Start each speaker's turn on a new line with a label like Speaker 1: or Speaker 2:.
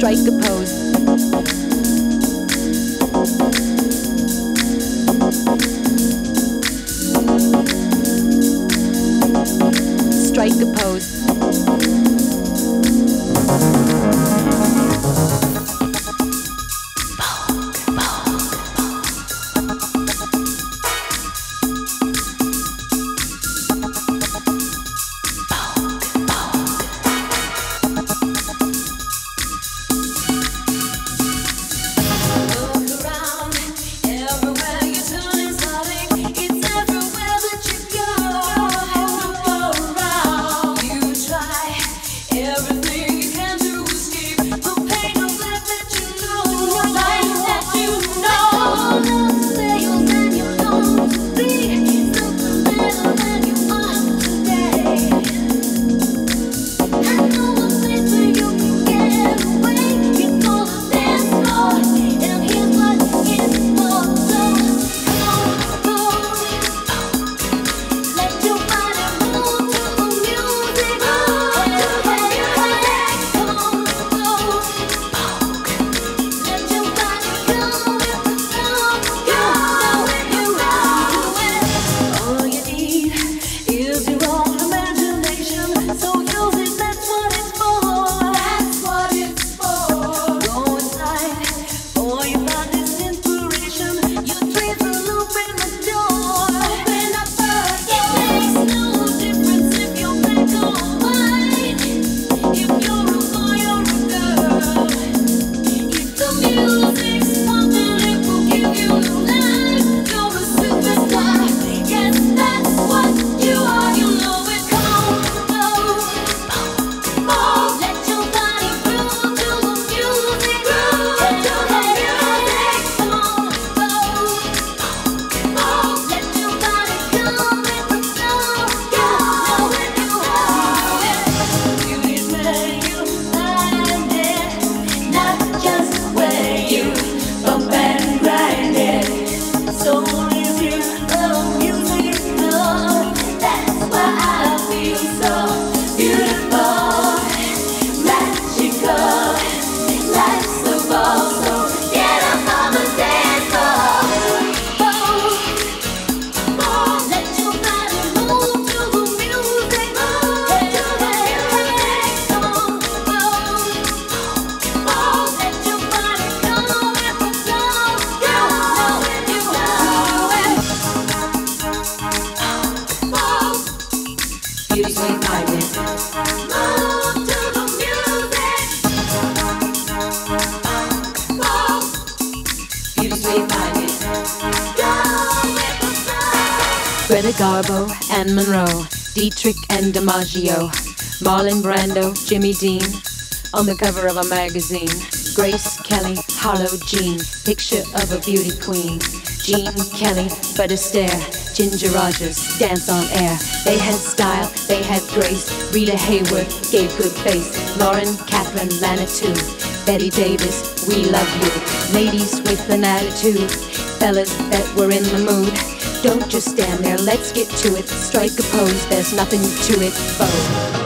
Speaker 1: Strike a pose. Strike a pose. Greta Garbo and Monroe, Dietrich and DiMaggio, Marlon Brando, Jimmy Dean, on the cover of a magazine. Grace Kelly, Harlow Jean, picture of a beauty queen. Gene Kelly, Fred Astaire, Ginger Rogers, dance on air. They had style, they had grace. Rita Hayworth gave good face. Lauren, Katharine, Lana too. Bette Davis, we love you. Ladies with an attitude, fellas that were in the mood. Don't just stand there, let's get to it. Strike a pose, there's nothing to it. Bow.